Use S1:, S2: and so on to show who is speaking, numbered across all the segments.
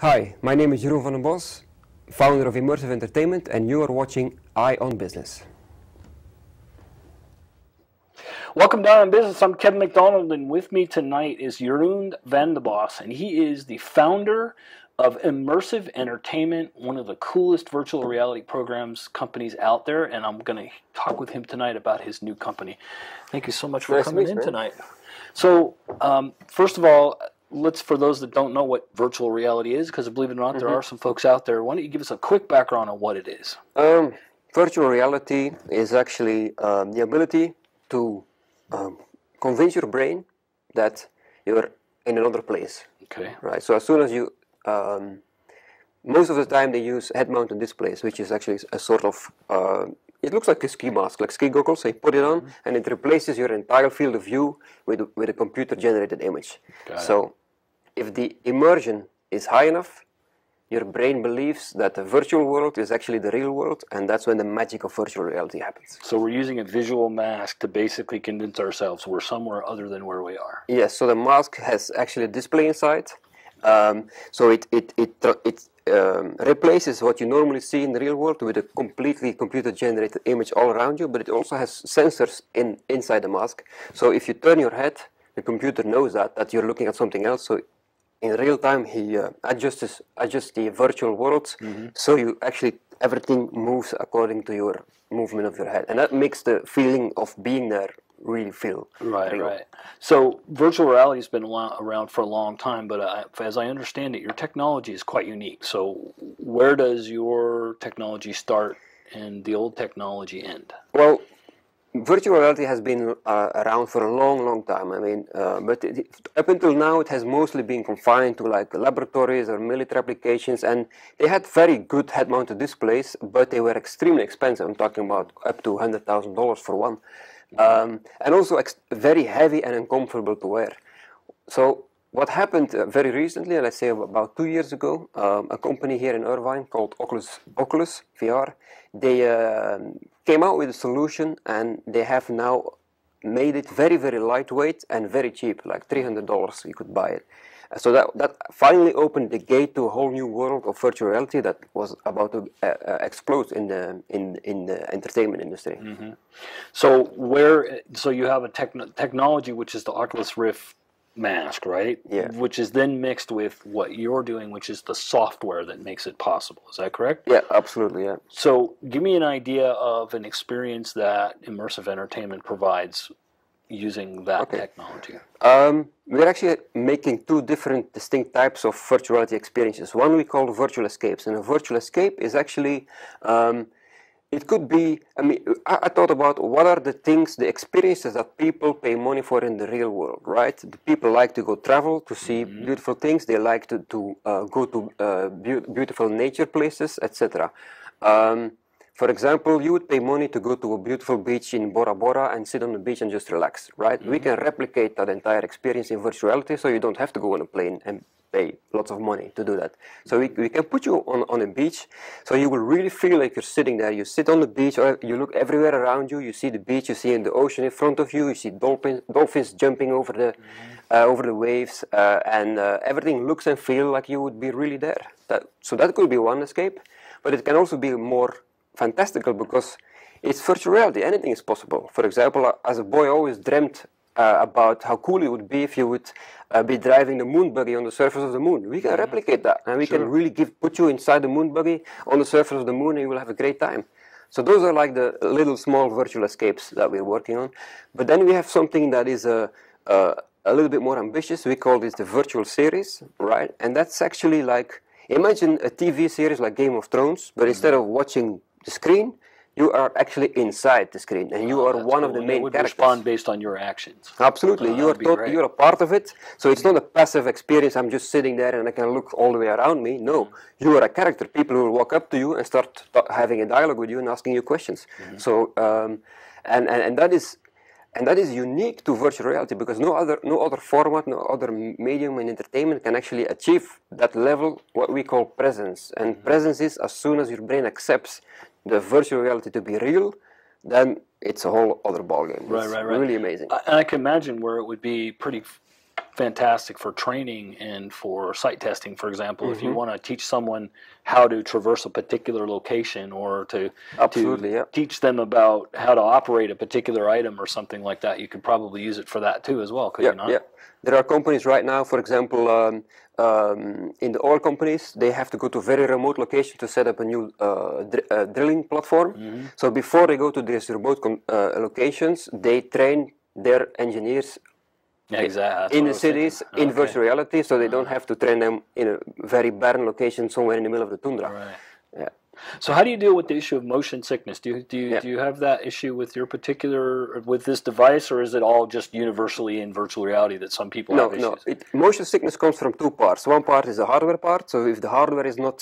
S1: Hi, my name is Jeroen van den Bosch, founder of Immersive Entertainment, and you are watching Eye on Business.
S2: Welcome to Eye on Business. I'm Kevin McDonald, and with me tonight is Jeroen van den Bosch, and he is the founder of Immersive Entertainment, one of the coolest virtual reality programs companies out there. And I'm going to talk with him tonight about his new company. Thank you so much for
S1: Nice
S2: coming in
S1: you, man.
S2: tonight. So, um, first of all, let's for those that don't know what virtual reality is, because believe it or not, there
S1: Mm-hmm.
S2: are some folks out there. Why don't you give us a quick background on what it is?
S1: Um, virtual reality is actually um, the ability to um, convince your brain that you're in another place,
S2: Okay.
S1: right? So as soon as you, um, most of the time they use head-mounted displays, which is actually a sort of, uh, it looks like a ski mask, like ski goggles. So you put it on, and it replaces your entire field of view with with a computer-generated image.
S2: Got.
S1: So if the immersion is high enough, your brain believes that the virtual world is actually the real world, and that's when the magic of virtual reality happens.
S2: So we're using a visual mask to basically convince ourselves we're somewhere other than where we are.
S1: Yes, so the mask has actually a display inside. Um, so it it it it um, replaces what you normally see in the real world with a completely computer-generated image all around you, but it also has sensors in inside the mask. So if you turn your head, the computer knows that that you're looking at something else. So in real time, he uh, adjusts adjusts the virtual world, so you actually everything moves according to your movement of your head, and that makes the feeling of being there really feel
S2: Right,
S1: real.
S2: right. So virtual reality has been around for a long time, but I, as I understand it, your technology is quite unique. So where does your technology start and the old technology end?
S1: Well, virtual reality has been uh, around for a long, long time. I mean, uh, but it, up until now, it has mostly been confined to like laboratories or military applications, and they had very good head-mounted displays, but they were extremely expensive. I'm talking about up to hundred thousand dollars for one, um, and also very heavy and uncomfortable to wear. So what happened uh, very recently, let's say about two years ago, um, a company here in Irvine called Oculus, Oculus VR, they um came out with a solution and they have now made it very, very lightweight and very cheap, like $300 you could buy it. Uh, So that, that finally opened the gate to a whole new world of virtual reality that was about to uh, uh, explode in the, in, in the entertainment industry.
S2: So where so you have a techno- technology which is the Oculus Rift mask, right?
S1: Yeah.
S2: Which is then mixed with what you're doing, which is the software that makes it possible. Is that correct?
S1: Yeah, absolutely, yeah.
S2: So, give me an idea of an experience that immersive entertainment provides using that
S1: Okay.
S2: technology.
S1: Um, we're actually making two different distinct types of virtuality experiences. One we call virtual escapes, and a virtual escape is actually um, it could be. I mean, I, I thought about what are the things, the experiences that people pay money for in the real world, right? The people like to go travel to see beautiful things. They like to to uh, go to uh, beau- beautiful nature places, etc. Um, for example, you would pay money to go to a beautiful beach in Bora Bora and sit on the beach and just relax, right? We can replicate that entire experience in virtuality so you don't have to go on a plane and pay lots of money to do that. So we, we can put you on, on a beach, so you will really feel like you're sitting there. You sit on the beach, or you look everywhere around you. You see the beach, you see in the ocean in front of you. You see dolphins, dolphins jumping over the uh, over the waves, uh, and uh, everything looks and feel like you would be really there. That, so that could be one escape, but it can also be more fantastical because it's virtual reality. Anything is possible. For example, uh, as a boy, I always dreamt uh, about how cool it would be if you would uh, be driving the moon buggy on the surface of the moon. We can replicate that, and we can really give put you inside the moon buggy on the surface of the moon, and you will have a great time. So those are like the little small virtual escapes that we're working on. But then we have something that is a, a, a little bit more ambitious. We call this the virtual series, right? And that's actually like imagine a TV series like Game of Thrones, but instead of watching the screen, you are actually inside the screen, and you are
S2: That's
S1: one of the main
S2: it would
S1: characters.
S2: respond based on your actions.
S1: Absolutely,
S2: Oh,
S1: you are tot- you're a part of it. So it's not a passive experience. I'm just sitting there and I can look all the way around me. No, you are a character. People will walk up to you and start ta- having a dialogue with you and asking you questions.
S2: Mm-hmm.
S1: So um, and, and and that is and that is unique to virtual reality because no other no other format, no other medium in entertainment can actually achieve that level. What we call presence, and
S2: Mm-hmm.
S1: presence is as soon as your brain accepts the virtual reality to be real, then it's a whole other ballgame.
S2: Right, right, right.
S1: Really amazing.
S2: I- And I can imagine where it would be pretty fantastic for training and for site testing, for example. If you
S1: Mhm.
S2: want to teach someone how to traverse a particular location or to,
S1: Absolutely,
S2: to
S1: yeah.
S2: teach them about how to operate a particular item or something like that, you could probably use it for that too as well, could
S1: Yeah,
S2: you not?
S1: yeah. There are companies right now, for example, um, um, in the oil companies, they have to go to very remote locations to set up a new uh, dr- uh, drilling platform.
S2: Mm-hmm.
S1: So before they go to these remote uh, locations, they train their engineers
S2: Yeah, exactly.
S1: in the cities in virtual reality, so they don't have to train them in a very barren location somewhere in the middle of the tundra.
S2: Right.
S1: Yeah.
S2: So how do you deal with the issue of motion sickness? Do you do you,
S1: Yeah.
S2: do you have that issue with your particular with this device, or is it all just universally in virtual reality that some people
S1: No,
S2: have
S1: no. It, motion sickness comes from two parts. One part is the hardware part. So if the hardware is not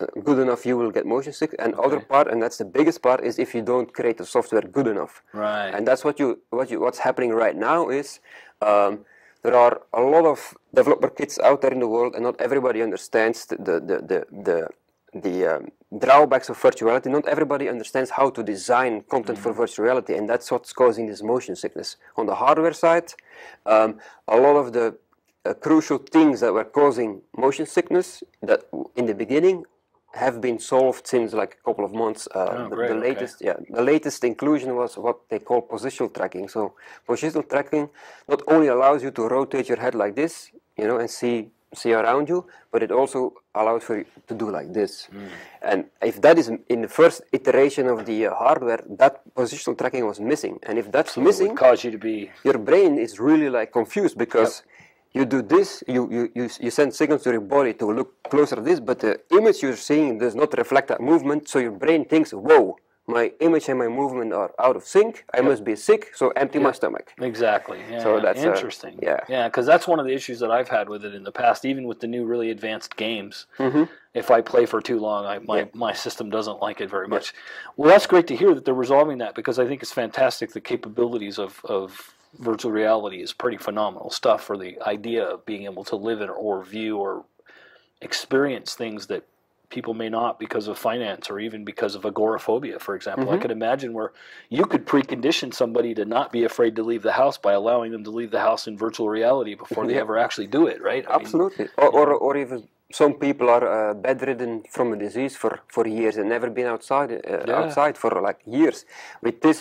S1: uh, good enough, you will get motion sick. And other part, and that's the biggest part, is if you don't create the software good enough.
S2: Right.
S1: And that's what you what you what's happening right now is um, there are a lot of developer kits out there in the world, and not everybody understands the the the the, the the um, drawbacks of virtuality. Not everybody understands how to design content for virtual reality, and that's what's causing this motion sickness. On the hardware side, um, a lot of the uh, crucial things that were causing motion sickness that in the beginning have been solved since like a couple of months. Uh,
S2: Oh,
S1: the,
S2: great,
S1: the
S2: okay.
S1: latest, yeah, the latest inclusion was what they call positional tracking. So positional tracking not only allows you to rotate your head like this, you know, and see see around you, but it also allows for you to do like this.
S2: Mm.
S1: And if that is in the first iteration of the uh, hardware, that positional tracking was missing. And if that's
S2: It
S1: missing,
S2: would cause you to be
S1: your brain is really like confused because you do this, you, you, you, you send signals to your body to look closer at this, but the image you're seeing does not reflect that movement, so your brain thinks, whoa, my image and my movement are out of sync, I must be sick, so empty my stomach.
S2: Exactly. Yeah,
S1: So that's, uh,
S2: interesting.
S1: yeah.
S2: Yeah, because that's one of the issues that I've had with it in the past, even with the new really advanced games.
S1: Mm-hmm.
S2: If I play for too long, I, my, my system doesn't like it very much. Well, that's great to hear that they're resolving that because I think it's fantastic. The capabilities of, of virtual reality is pretty phenomenal stuff for the idea of being able to live in or view or experience things that people may not because of finance or even because of agoraphobia, for example.
S1: Mm-hmm.
S2: I could imagine where you could precondition somebody to not be afraid to leave the house by allowing them to leave the house in virtual reality before they ever actually do it, right? I mean,
S1: Absolutely. or, or, or even some people are uh, bedridden from a disease for, for years and never been outside uh,
S2: Yeah.
S1: outside for like years. With this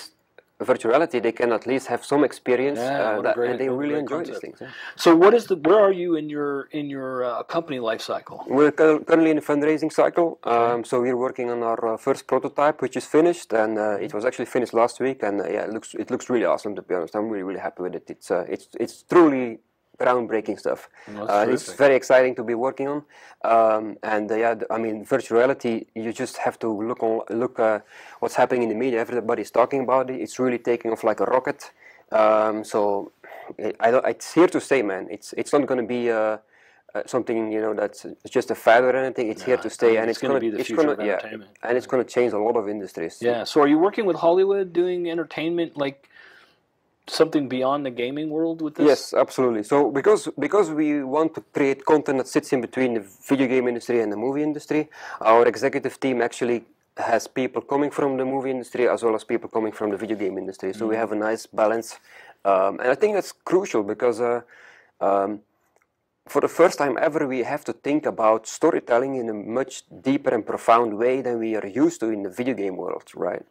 S1: virtuality, they can at least have some experience
S2: Yeah,
S1: uh, that,
S2: great-
S1: and they really enjoy
S2: concept.
S1: these things. yeah.
S2: so what is the where are you in your in your uh, company life cycle?
S1: We're currently in a fundraising cycle, um, so we're working on our uh, first prototype, which is finished, and uh, it was actually finished last week, and uh, yeah, it looks it looks really awesome. To be honest, I'm really really happy with it. It's uh, it's it's truly groundbreaking stuff. Uh, it's very exciting to be working on, um, and uh, yeah, I mean, virtual reality. You just have to look on look uh, what's happening in the media. Everybody's talking about it. It's really taking off like a rocket. Um, so I I don't, it's here to stay, man. It's it's not going to be. Uh, uh, something you know that's just a fad or anything. It's here to stay, and
S2: it's gonna
S1: gonna,
S2: be the
S1: it's
S2: future
S1: gonna,
S2: of
S1: yeah,
S2: entertainment.
S1: and it's going to change a lot of industries.
S2: Yeah. So are you working with Hollywood doing entertainment like something beyond the gaming world with this?
S1: Yes, absolutely. So because because we want to create content that sits in between the video game industry and the movie industry, our executive team actually has people coming from the movie industry as well as people coming from the video game industry. So we have a nice balance, um, and I think that's crucial because. Uh, um, for the first time ever, we have to think about storytelling in a much deeper and profound way than we are used to in the video game world, right?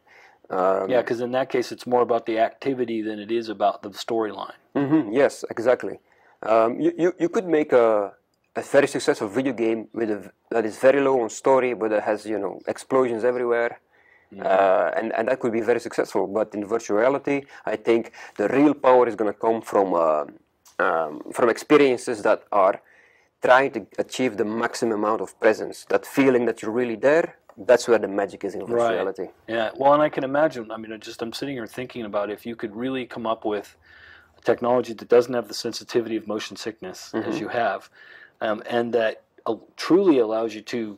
S1: Um,
S2: Yeah, because in that case, it's more about the activity than it is about the storyline.
S1: hmm yes, exactly. Um, you, you, you could make a, a very successful video game with a, that is very low on story, but that has you know explosions everywhere, uh, and and that could be very successful. But in virtual reality, I think the real power is going to come from uh, um, from experiences that are trying to achieve the maximum amount of presence. That feeling that you're really there. That's where the magic is in virtual
S2: Right.
S1: reality.
S2: Yeah. Well, and I can imagine. I mean, I just I'm sitting here thinking about if you could really come up with a technology that doesn't have the sensitivity of motion sickness as you have, um, and that uh, truly allows you to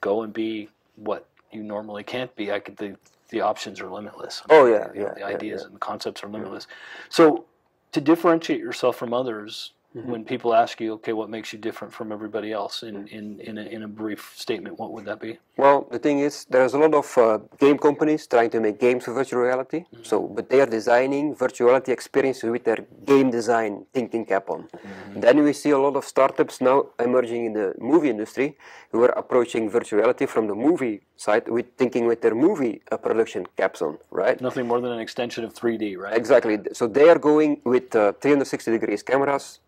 S2: go and be what you normally can't be. I could the the options are limitless. I
S1: Oh, yeah,
S2: you know,
S1: yeah,
S2: the ideas
S1: yeah.
S2: and the concepts are limitless. So to differentiate yourself from others, when people ask you, okay, what makes you different from everybody else? In in in a, in a brief statement, what would that be?
S1: Well, the thing is, there's a lot of uh, game companies trying to make games for virtual reality. So, but they are designing virtual reality experiences with their game design thinking cap on. Then we see a lot of startups now emerging in the movie industry who are approaching virtual reality from the movie side with thinking with their movie uh, production caps on, right?
S2: Nothing more than an extension of 3D, right?
S1: Exactly. So they are going with uh, 360 degrees cameras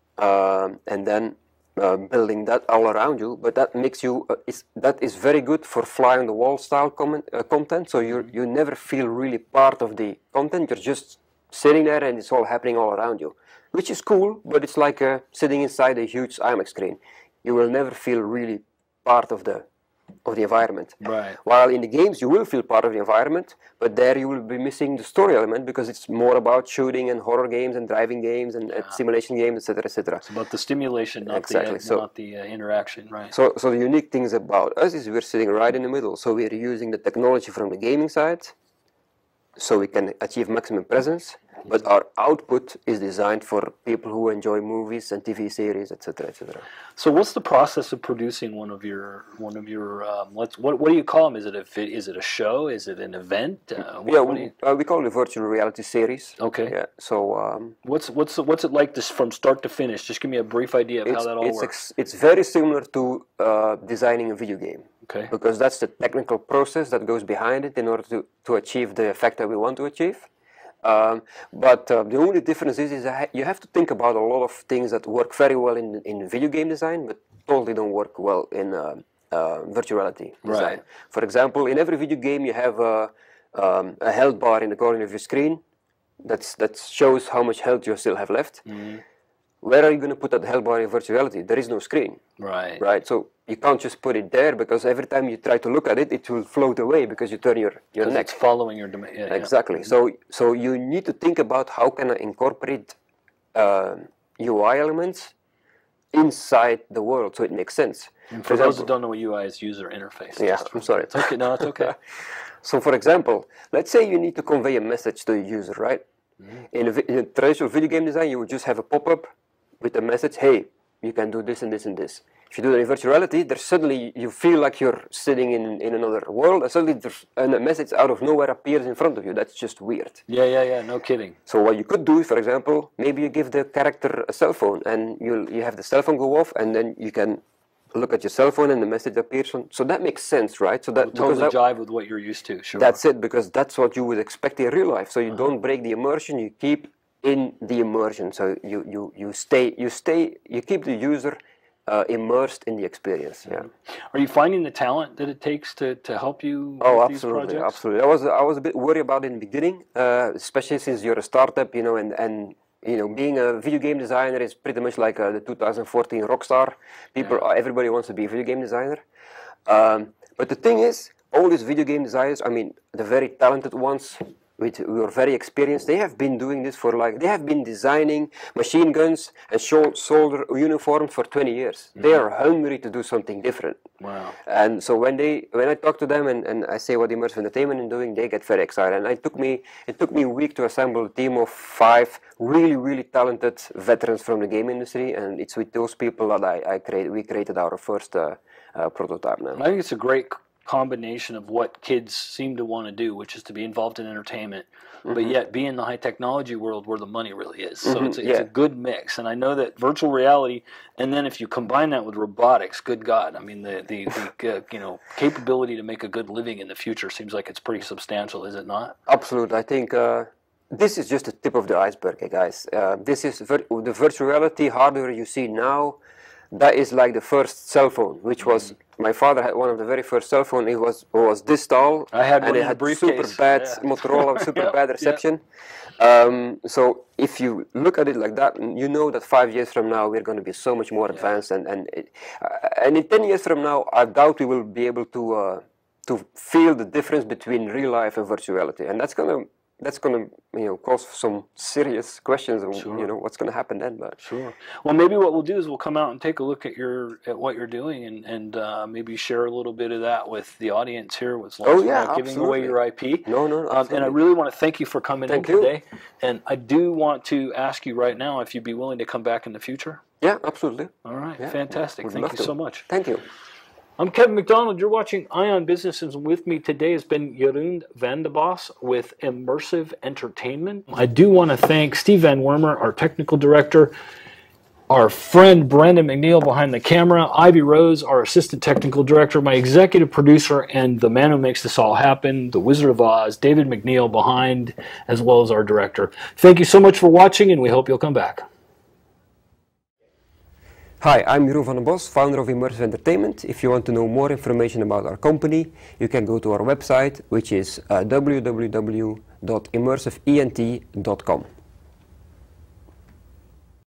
S1: and then uh, building that all around you. But that makes you uh, is that is very good for fly on the wall style comment, uh, content. So you you never feel really part of the content. You're just sitting there and it's all happening all around you, which is cool. But it's like uh, sitting inside a huge IMAX screen. You will never feel really part of the of the environment.
S2: Right.
S1: While in the games you will feel part of the environment, but there you will be missing the story element because it's more about shooting and horror games and driving games and simulation games, etc., etc.
S2: It's about the stimulation, not
S1: Exactly,
S2: the
S1: so-
S2: not the uh, interaction, right?
S1: So, so the unique things about us is we're sitting right in the middle. So we're using the technology from the gaming side, so we can achieve maximum presence. But our output is designed for people who enjoy movies and TV series, etc., etc.
S2: So, what's the process of producing one of your one of your um, let's what what do you call them? Is it a is it a show? Is it an event? Uh, what,
S1: Yeah,
S2: what
S1: we,
S2: you-
S1: uh, we call it virtual reality series.
S2: Okay.
S1: Yeah. So um,
S2: What's what's what's it like this from start to finish? Just give me a brief idea of how that all
S1: it's,
S2: works.
S1: it's very similar to uh, designing a video game.
S2: Okay.
S1: because that's the technical process that goes behind it in order to, to achieve the effect that we want to achieve. Um, but uh, the only difference is, is you have to think about a lot of things that work very well in, in video game design, but totally don't work well in uh, uh, virtual reality design.
S2: Right.
S1: For example, in every video game, you have a, um, a health bar in the corner of your screen that's, that shows how much health you still have left. Where are you going to put that health bar in virtuality? There is no screen
S2: Right.
S1: right? So you can't just put it there because every time you try to look at it, it will float away because you turn your, your neck.
S2: It's following your domain. Yeah, yeah.
S1: Exactly. So so you need to think about how can I incorporate uh, UI elements inside the world so it makes sense.
S2: And for those that don't know what UI is, user interface.
S1: Yeah, I'm sorry.
S2: It's okay. No, it's okay.
S1: So, for example, let's say you need to convey a message to the user, right? In, a, in a traditional video game design, you would just have a pop-up with a message, hey, you can do this and this and this. If you do that in virtual reality, there's suddenly you feel like you're sitting in, in another world, and suddenly there's, and a message out of nowhere appears in front of you. That's just weird.
S2: Yeah, yeah, yeah. No kidding.
S1: So what you could do, for example, maybe you give the character a cell phone, and you you have the cell phone go off, and then you can look at your cell phone, and the message appears. On, so that makes sense, right? So that because
S2: Totally
S1: that-
S2: jive with what you're used to. Sure.
S1: that's it, because that's what you would expect in real life. So you uh-huh. don't break the immersion; you keep in the immersion. So you you you stay you stay you keep the user uh, immersed in the experience. Yeah.
S2: Are you finding the talent that it takes to, to help you?
S1: Oh, absolutely, absolutely. I was I was a bit worried about it in the beginning, uh, especially since you're a startup, you know, and and you know, being a video game designer is pretty much like uh, the 2014 Rockstar. People, everybody wants to be a video game designer. Um, but the thing is, all these video game designers, I mean, the very talented ones, which who are very experienced, they have been doing this for like, they have been designing machine guns and soldier uniforms for 20 years. They are hungry to do something different.
S2: Wow.
S1: And so when they when I talk to them and, and I say what immersive entertainment is doing, they get very excited. And it took me it took me a week to assemble a team of five really really talented veterans from the game industry, and it's with those people that I, I create we created our first uh, uh, prototype now.
S2: I think it's a great combination of what kids seem to want to do, which is to be involved in entertainment, but yet be in the high technology world where the money really is. So it's, a, it's a good mix. And I know that virtual reality, and then if you combine that with robotics, good God, I mean the the, the uh, you know capability to make a good living in the future seems like it's pretty substantial, is it not?
S1: Absolutely, I think. Uh, this is just the tip of the iceberg, eh, guys. Uh, this is vir- the virtual reality hardware you see now. That is like the first cell phone, which was my father had one of the very first cell phone. It was it was this tall,
S2: I had
S1: and
S2: one
S1: it had
S2: briefcase,
S1: super bad
S2: yeah.
S1: Motorola, super
S2: Yeah,
S1: bad
S2: yeah.
S1: reception. Um, so if you look at it like that, you know that five years from now we're going to be so much more advanced, and and it, uh, and in ten years from now, I doubt we will be able to uh, to feel the difference between real life and virtuality, and that's gonna that's gonna you know cause some serious questions. Of, You know what's gonna happen then, but
S2: Sure. Well, maybe what we'll do is we'll come out and take a look at your at what you're doing, and and uh, maybe share a little bit of that with the audience here. With
S1: Oh, yeah,
S2: not giving away your IP.
S1: No, no, no,
S2: Um, and I
S1: absolutely.
S2: really want to thank you for coming
S1: Thank
S2: in
S1: you.
S2: today. And I do want to ask you right now if you'd be willing to come back in the future.
S1: Yeah, absolutely.
S2: All right,
S1: Yeah,
S2: fantastic.
S1: would
S2: Thank you
S1: to.
S2: so much.
S1: Thank you.
S2: I'm Kevin McDonald. You're watching Eye on Business, and with me today has been Jeroen van de Bosch with Immersive Entertainment. I do want to thank Steve Van Wormer, our technical director, our friend Brendan McNeil behind the camera, Ivy Rose, our assistant technical director, my executive producer, and the man who makes this all happen, the Wizard of Oz, David McNeil behind, as well as our director. Thank you so much for watching, and we hope you'll come back.
S1: Hi, I'm Jeroen van den Bosch, founder of Immersive Entertainment. If you want to know more information about our company, you can go to our website, which is uh, www.immersiveent.com.